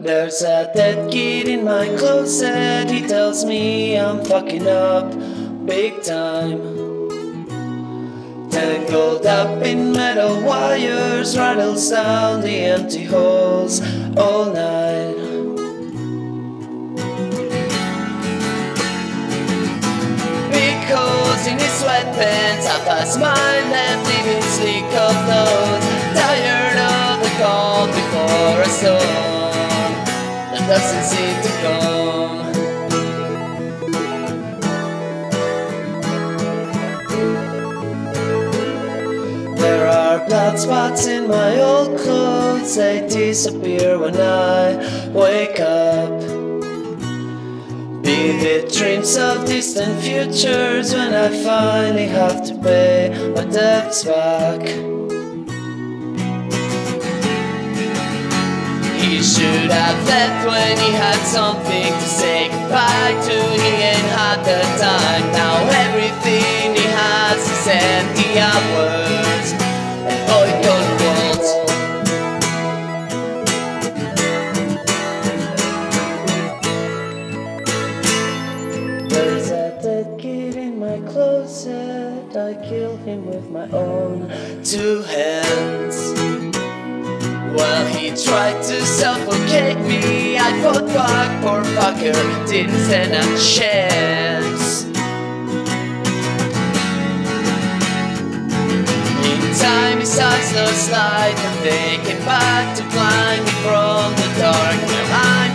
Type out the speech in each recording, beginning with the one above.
There's a dead kid in my closet. He tells me I'm fucking up big time. Tangled up in metal wires, rattles down the empty halls all night. Because in his sweatpants, I pass my left, leaving sleek of notes. Tired of the calm before a storm that doesn't seem to come. There are blood spots in my old clothes, they disappear when I wake up. Vivid dreams of distant futures when I finally have to pay my debts back. He should have left when he had something to say goodbye to. He ain't had the time. Now everything he has is empty words and boycott walls. There's a dead kid in my closet. I killed him with my own two hands. I fought back, poor fucker, didn't stand a chance. In time, his eyes lost light, and they came back to blind me from the dark. Now I'm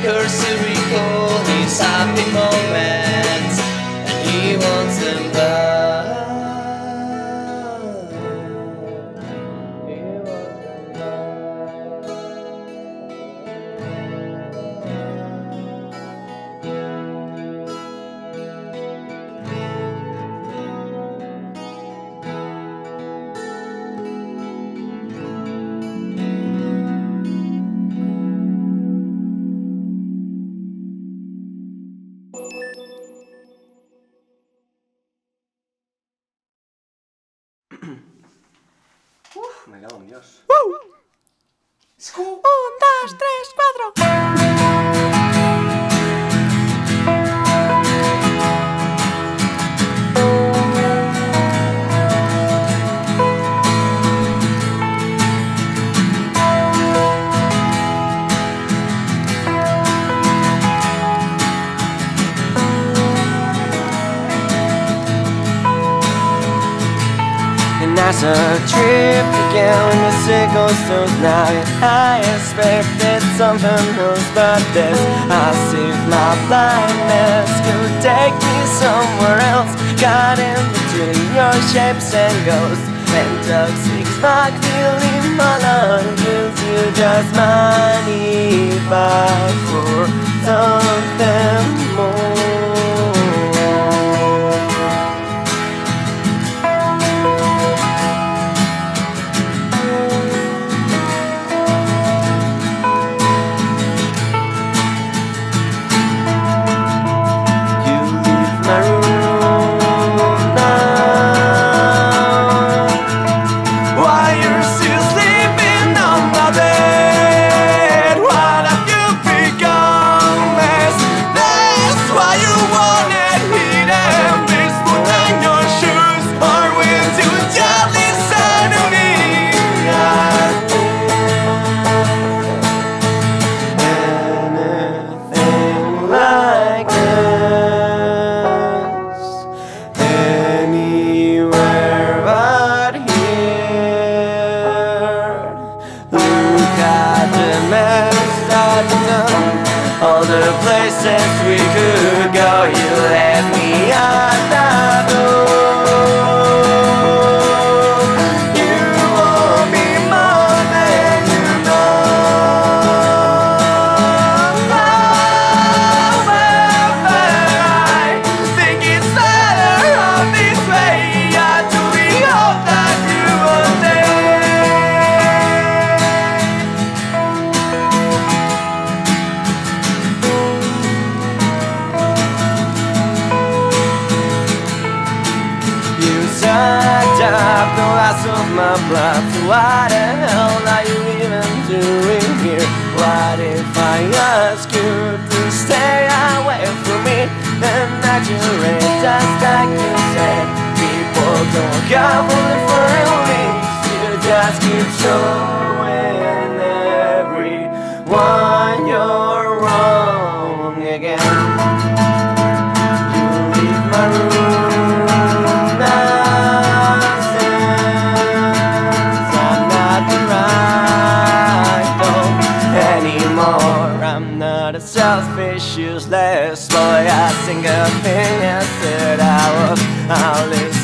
cago en Dios. Un, dos, tres, cuatro. As a trip again when the sickle stones now I expected something else but this I see my blindness could take me somewhere else. Got in between your shapes and ghosts And toxic spark feeling my lungs Will you just money I for something more places we could go. You let me my blood. So why the hell are you even doing here? What if I ask you to stay away from me And that you read just like you said People don't only for feelings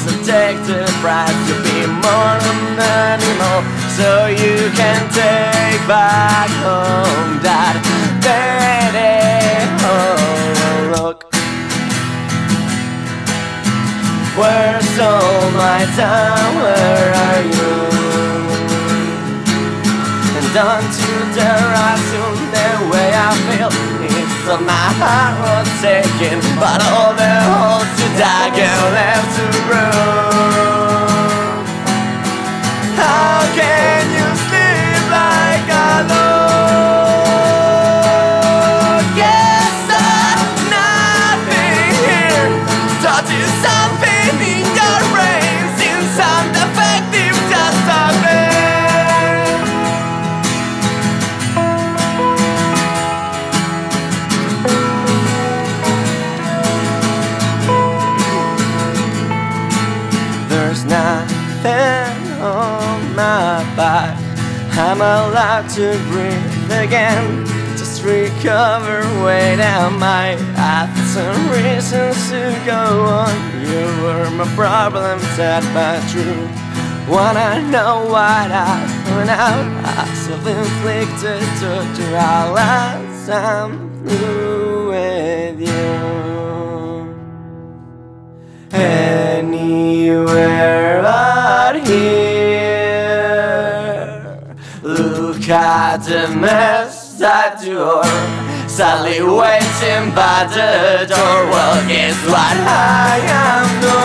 Listen, take the prize to be more than an animal So you can take back home that baby Oh, look Where's all my time? Where are you? And don't you dare assume the way I feel. It's on my heart was taken But all the holes to die can left to room on my back. I'm allowed to breathe again. Just recover weight. I might have some reasons to go on. You were my problem, set my truth. Wanna know what I found out? I self-inflicted torture. I'll I'm through with you anywhere but here. Look at the mess I do. Sadly waiting by the door. Well, guess what? I am done.